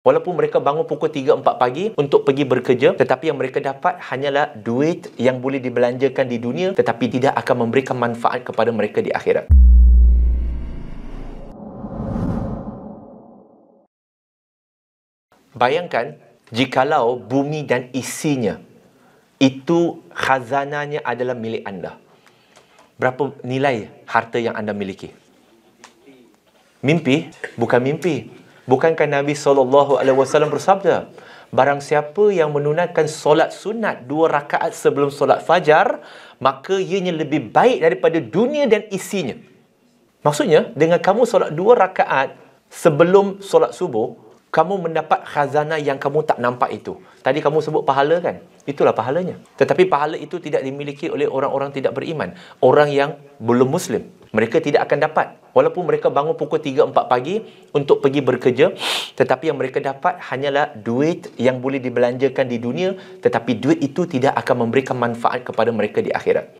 Walaupun mereka bangun pukul 3 4 pagi untuk pergi bekerja, tetapi yang mereka dapat hanyalah duit yang boleh dibelanjakan di dunia tetapi tidak akan memberikan manfaat kepada mereka di akhirat. Bayangkan jikalau bumi dan isinya itu khazananya adalah milik anda. Berapa nilai harta yang anda miliki? Mimpi? Bukan mimpi. Bukankah Nabi SAW bersabda, Barang siapa yang menunaikan solat sunat dua rakaat sebelum solat fajar, maka ianya lebih baik daripada dunia dan isinya. Maksudnya, dengan kamu solat dua rakaat sebelum solat subuh, kamu mendapat khazanah yang kamu tak nampak itu. Tadi kamu sebut pahala kan? Itulah pahalanya. Tetapi pahala itu tidak dimiliki oleh orang-orang tidak beriman. Orang yang belum Muslim mereka tidak akan dapat. Walaupun mereka bangun pukul 3 4 pagi untuk pergi bekerja tetapi yang mereka dapat hanyalah duit yang boleh dibelanjakan di dunia tetapi duit itu tidak akan memberikan manfaat kepada mereka di akhirat.